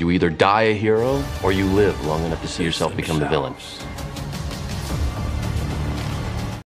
You either die a hero or you live long enough to see yourself become the villain.